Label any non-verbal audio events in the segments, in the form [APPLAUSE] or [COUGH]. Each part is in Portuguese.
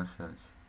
relaxados.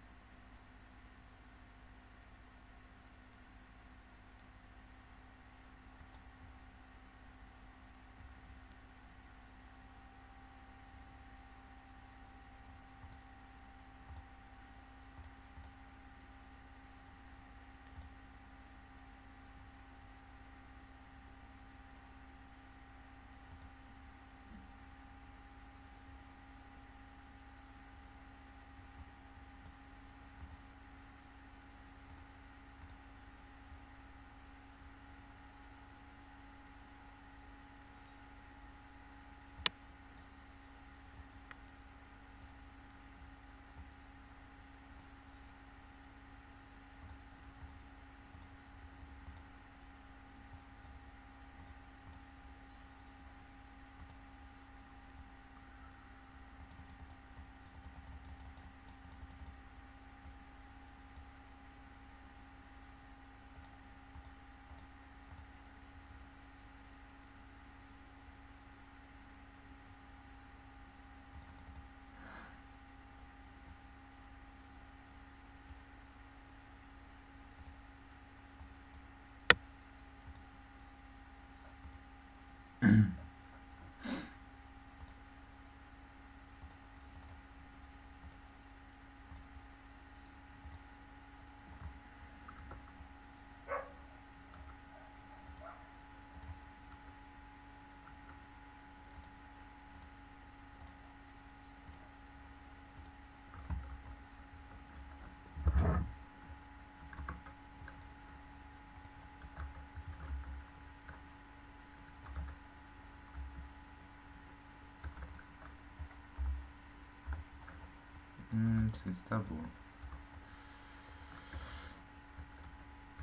Não sei se tá.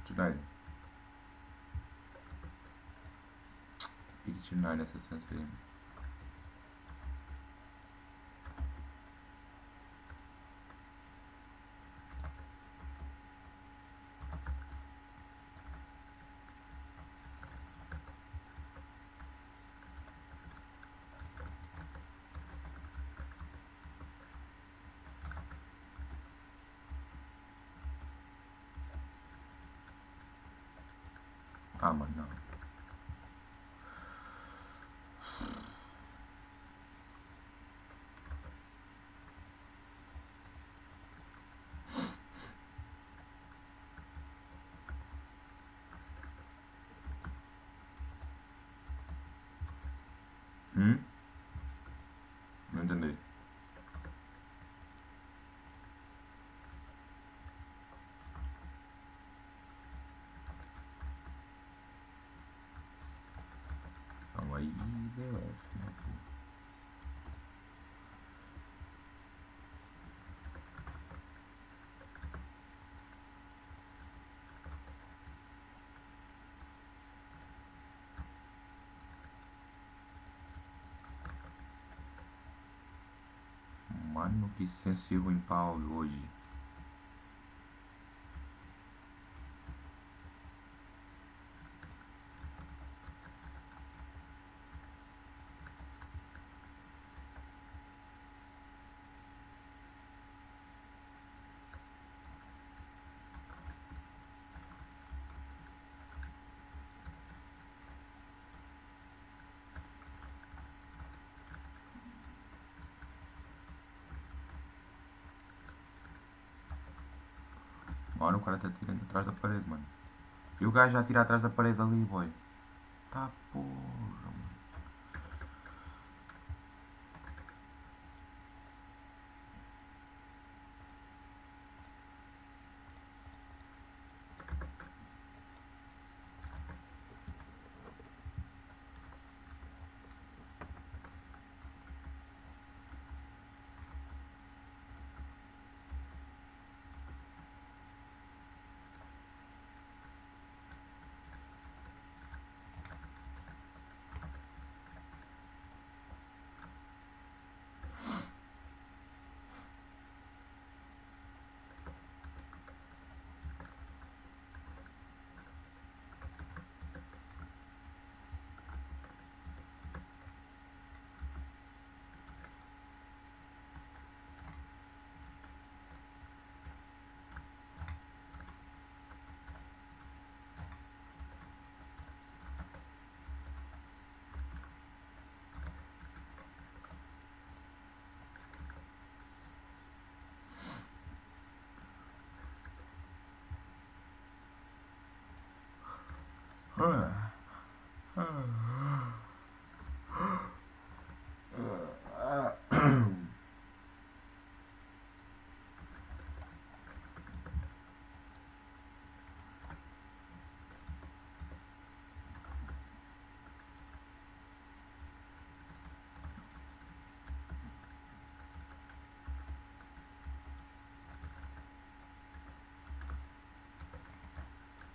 Tonight. Pique tonight nessa sensação aí. Ah, mano, não. Hum? Não entendi. Então aí DF, né? pô? Mano, que senso ruim Paulo hoje. O cara tá tirando atrás da parede, mano. E o gajo já tira atrás da parede ali, boy. Tá porra,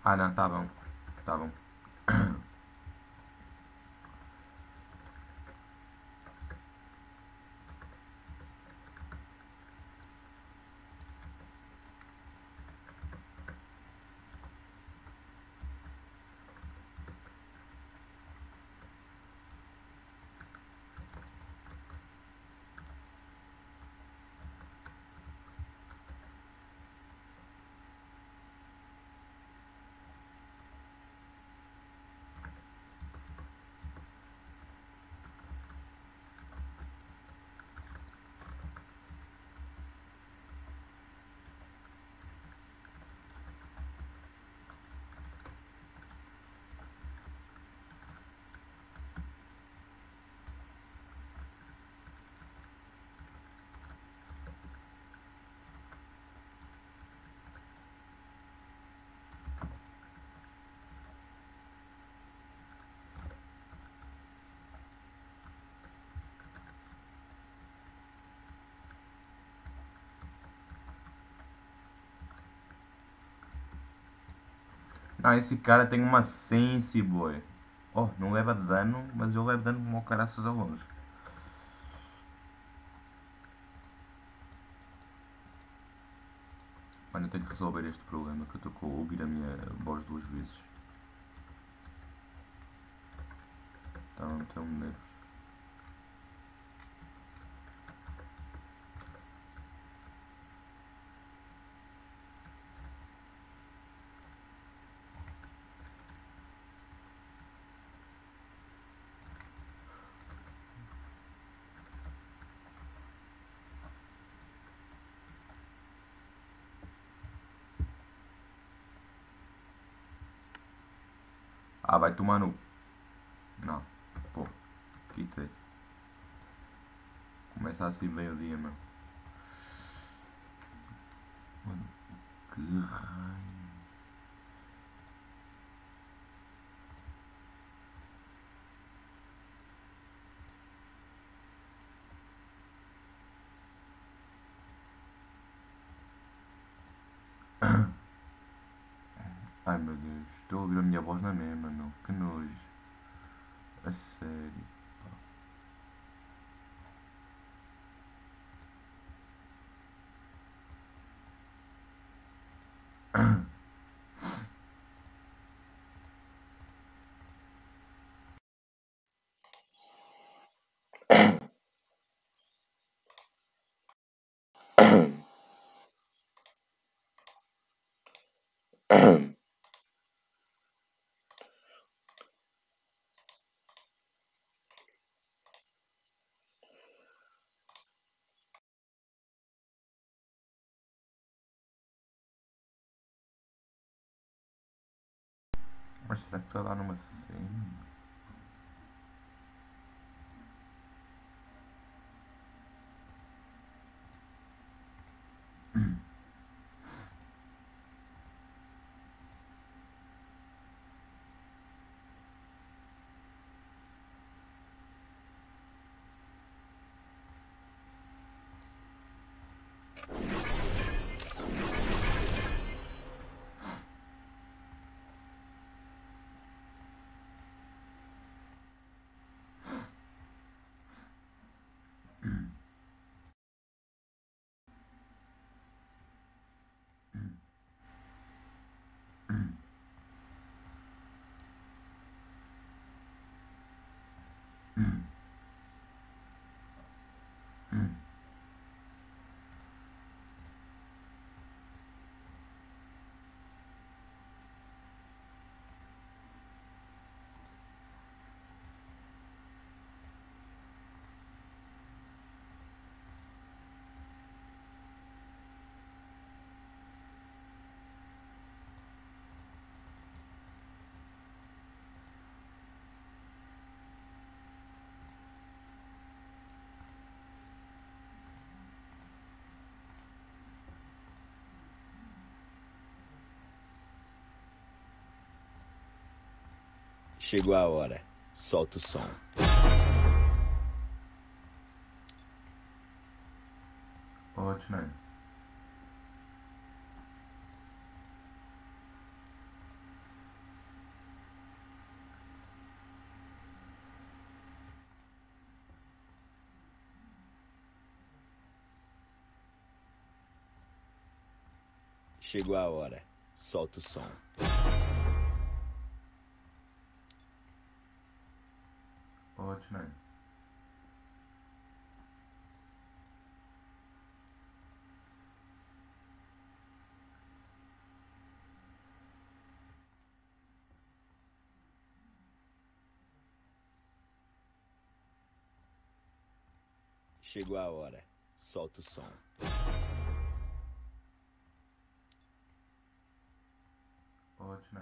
Ah não, tá bom. Tá bom. Ah, esse cara tem uma sense, boy. Oh, não leva dano, mas eu levo dano como caraças a longe. Mano, eu tenho que resolver este problema que eu estou com ouvir a minha voz duas vezes. A meter-me nervos. Ah, vai tomar no. Não. Pô. Quitei. Começa assim meio-dia, meu. Mano, que raio. Ai meu Deus, estou a ouvir a minha voz na mesma, meu. Que nojo. A sério. Mas [COUGHS] será que estou lá numa cena? Chegou a hora. Solta o som. Ótimo. Chegou a hora. Solta o som. Chegou a hora. Solta o som. Ótimo.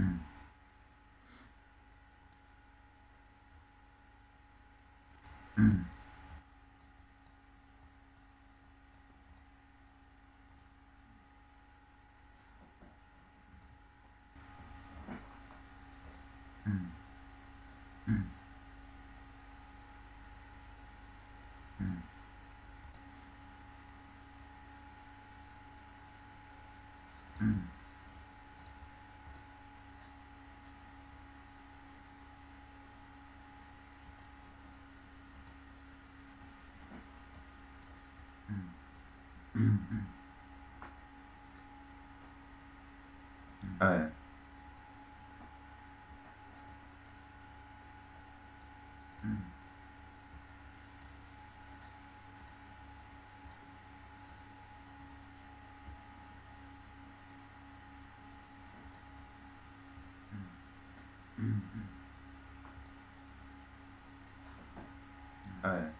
Hmm. Hmm. Mm-hmm. Mm-hmm. right. Mm-hmm. Mm-hmm.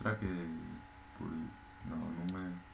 Será que é por. Não, não é.